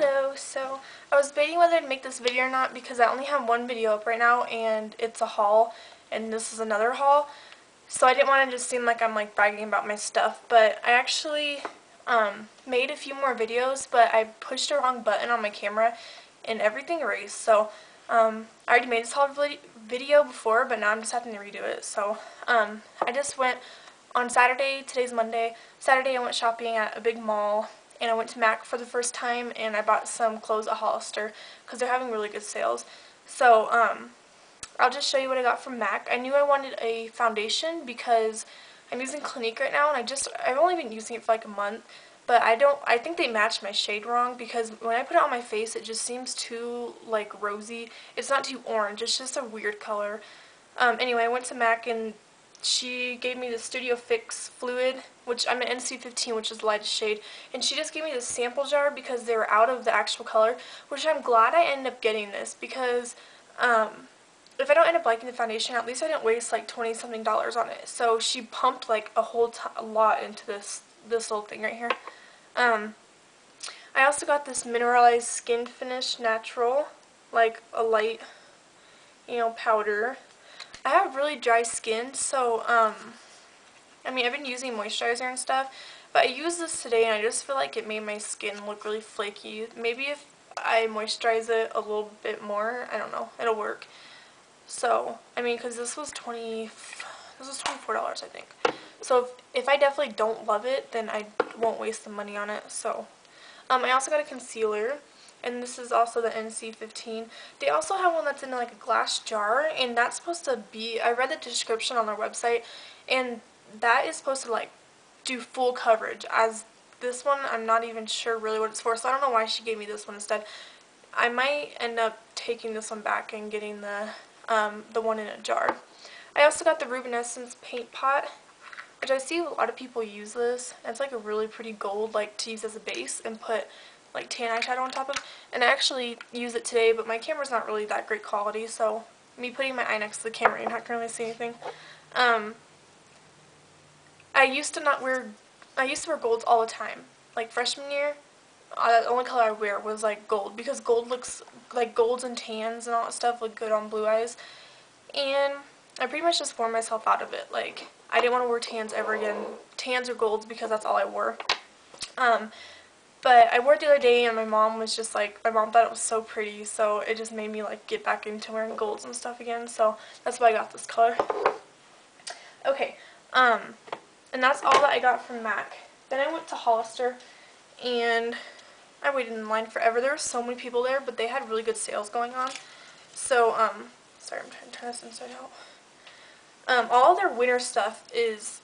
Hello, so I was debating whether to make this video or not because I only have one video up right now and it's a haul and this is another haul. So I didn't want to just seem like I'm like bragging about my stuff, but I actually um, made a few more videos, but I pushed the wrong button on my camera and everything erased. So um, I already made this haul video before, but now I'm just having to redo it. So um, I just went on Saturday, today's Monday, Saturday I went shopping at a big mall and I went to MAC for the first time and I bought some clothes at Hollister because they're having really good sales. So um, I'll just show you what I got from MAC. I knew I wanted a foundation because I'm using Clinique right now and I just, I've only been using it for like a month but I don't, I think they matched my shade wrong because when I put it on my face it just seems too like rosy. It's not too orange, it's just a weird color. Um, anyway, I went to MAC and she gave me the Studio Fix Fluid, which I'm an NC15, which is the lightest shade, and she just gave me the sample jar because they were out of the actual color, which I'm glad I ended up getting this because um, if I don't end up liking the foundation, at least I didn't waste like 20 something dollars on it. So she pumped like a whole a lot into this this little thing right here. Um, I also got this mineralized skin finish natural, like a light, you know, powder I have really dry skin, so, um, I mean, I've been using moisturizer and stuff, but I used this today and I just feel like it made my skin look really flaky. Maybe if I moisturize it a little bit more, I don't know, it'll work. So, I mean, because this was 20, this was $24, I think. So, if, if I definitely don't love it, then I won't waste the money on it, so. Um, I also got a concealer and this is also the NC15. They also have one that's in like a glass jar, and that's supposed to be, I read the description on their website, and that is supposed to like do full coverage, as this one, I'm not even sure really what it's for, so I don't know why she gave me this one instead. I might end up taking this one back and getting the, um, the one in a jar. I also got the Rubenesque paint pot, which I see a lot of people use this. It's like a really pretty gold, like to use as a base and put like tan eyeshadow on top of. And I actually use it today, but my camera's not really that great quality, so me putting my eye next to the camera, you're not going to really see anything. Um, I used to not wear, I used to wear golds all the time. Like freshman year, uh, the only color I wear was like gold, because gold looks, like golds and tans and all that stuff look good on blue eyes. And I pretty much just wore myself out of it. Like, I didn't want to wear tans ever again. Tans or golds because that's all I wore. Um, but I wore it the other day and my mom was just like, my mom thought it was so pretty, so it just made me like get back into wearing golds and stuff again, so that's why I got this color. Okay, um, and that's all that I got from MAC. Then I went to Hollister and I waited in line forever. There were so many people there, but they had really good sales going on. So, um, sorry, I'm trying to turn this inside out. Um, all their winter stuff is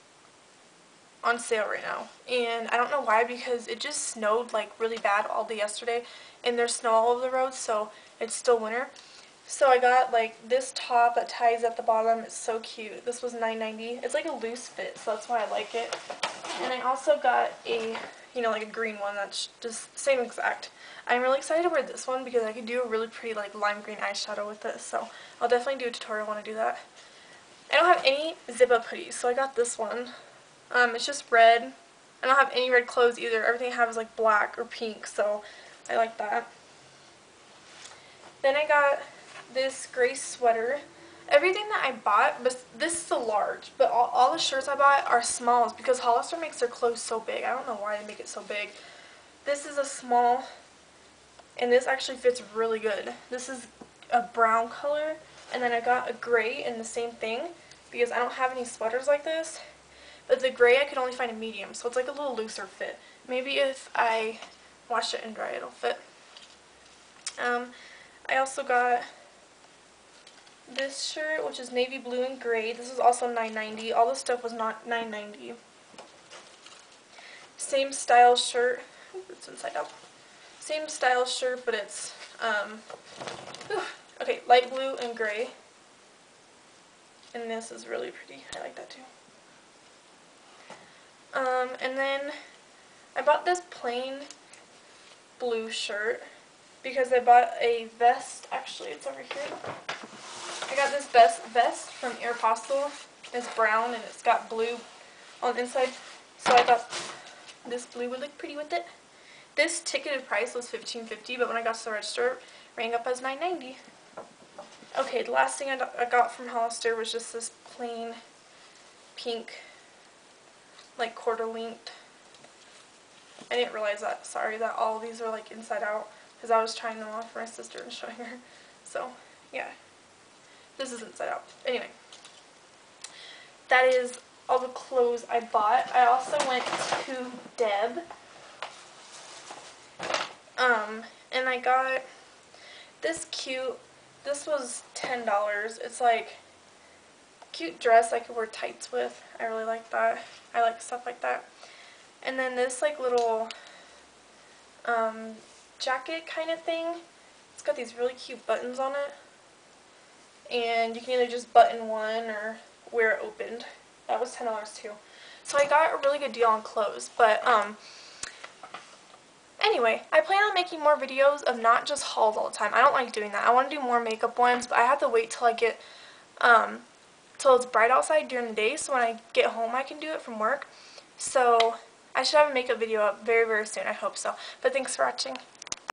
on sale right now. And I don't know why because it just snowed like really bad all day yesterday and there's snow all over the roads so it's still winter. So I got like this top that ties at the bottom. It's so cute. This was $9.90. It's like a loose fit so that's why I like it. And I also got a, you know, like a green one that's just same exact. I'm really excited to wear this one because I could do a really pretty like lime green eyeshadow with this. So I'll definitely do a tutorial when I do that. I don't have any zip up hoodies so I got this one. Um, it's just red. I don't have any red clothes either. Everything I have is like black or pink, so I like that. Then I got this gray sweater. Everything that I bought, but this is a large, but all, all the shirts I bought are smalls because Hollister makes their clothes so big. I don't know why they make it so big. This is a small, and this actually fits really good. This is a brown color, and then I got a gray in the same thing because I don't have any sweaters like this. But the gray I could only find a medium, so it's like a little looser fit. Maybe if I wash it and dry it'll fit. Um, I also got this shirt, which is navy blue and gray. This is also $9.90. All this stuff was not $9.90. Same style shirt. It's inside out. Same style shirt, but it's, um, okay, light blue and gray. And this is really pretty. I like that too. Um, and then I bought this plain blue shirt because I bought a vest. Actually, it's over here. I got this vest, vest from Aeropostale. It's brown and it's got blue on the inside. So I thought this blue would look pretty with it. This ticketed price was $15.50, but when I got to the register, it rang up as $9.90. Okay, the last thing I, I got from Hollister was just this plain pink, like quarter linked. I didn't realize that, sorry, that all these are like inside out, because I was trying them on for my sister and showing her. So, yeah. This is inside out. Anyway. That is all the clothes I bought. I also went to Deb. Um, and I got this cute, this was $10. It's like cute dress I could wear tights with. I really like that. I like stuff like that. And then this like little um, jacket kind of thing. It's got these really cute buttons on it. And you can either just button one or wear it opened. That was $10 too. So I got a really good deal on clothes. But um, anyway, I plan on making more videos of not just hauls all the time. I don't like doing that. I want to do more makeup ones, but I have to wait till I get, um, till it's bright outside during the day. So when I get home, I can do it from work. So I should have a makeup video up very, very soon. I hope so. But thanks for watching.